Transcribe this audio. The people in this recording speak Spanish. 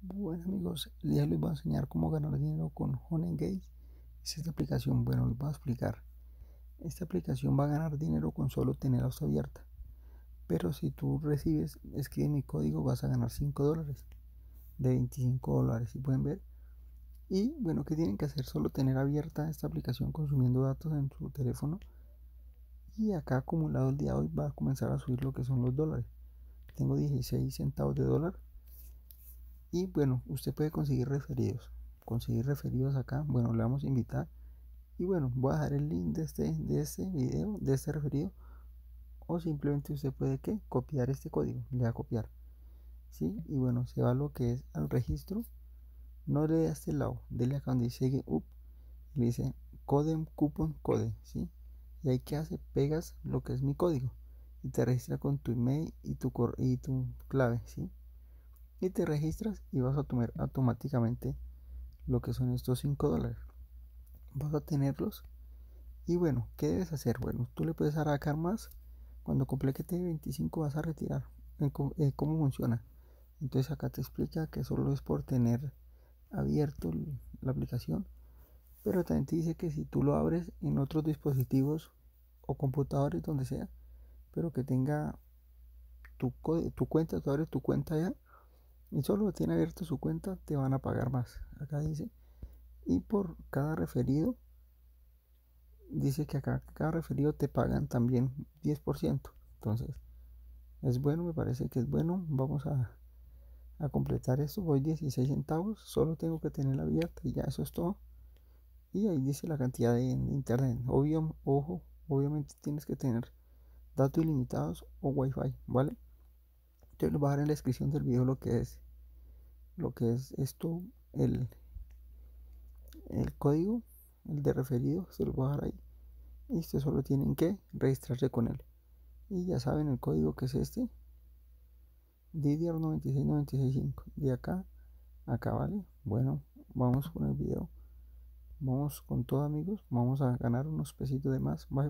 Bueno amigos, el día les voy a enseñar cómo ganar dinero con Honeygaze. Es esta aplicación, bueno, les voy a explicar. Esta aplicación va a ganar dinero con solo tenerla abierta. Pero si tú recibes, escribe mi código, vas a ganar 5 dólares. De 25 dólares, si pueden ver. Y bueno, ¿qué tienen que hacer? Solo tener abierta esta aplicación consumiendo datos en su teléfono. Y acá acumulado el día de hoy va a comenzar a subir lo que son los dólares. Tengo 16 centavos de dólar y bueno, usted puede conseguir referidos. Conseguir referidos acá. Bueno, le vamos a invitar. Y bueno, voy a dejar el link de este, de este video, de este referido. O simplemente usted puede que copiar este código. Le da a copiar. ¿Sí? Y bueno, se va a lo que es al registro. No le dé a este lado. Dele acá donde dice up. Y le dice code coupon code. ¿Sí? Y ahí que hace, pegas lo que es mi código. Y te registra con tu email y tu, y tu clave. ¿Sí? Y te registras y vas a tomar automáticamente lo que son estos 5 dólares. Vas a tenerlos y bueno ¿qué debes hacer? bueno tú le puedes sacar más. Cuando complete 25 vas a retirar eh, cómo funciona. Entonces acá te explica que solo es por tener abierto la aplicación pero también te dice que si tú lo abres en otros dispositivos o computadores donde sea pero que tenga tu, tu cuenta, tú abres tu cuenta ya y solo tiene abierto su cuenta, te van a pagar más. Acá dice. Y por cada referido, dice que acá cada referido te pagan también 10%. Entonces, es bueno, me parece que es bueno. Vamos a, a completar esto. Voy 16 centavos. Solo tengo que tenerla abierta y ya eso es todo. Y ahí dice la cantidad de, internet. Obvio, ojo, obviamente tienes que tener datos ilimitados o wifi, ¿vale? Yo les dejar en la descripción del video lo que es lo que es esto el el código el de referido se lo voy a dejar ahí. Y ustedes solo tienen que registrarse con él. Y ya saben el código que es este. Didier 96965 de acá acá vale bueno vamos con el video. Vamos con todo amigos. Vamos a ganar unos pesitos de más. Bye, bye.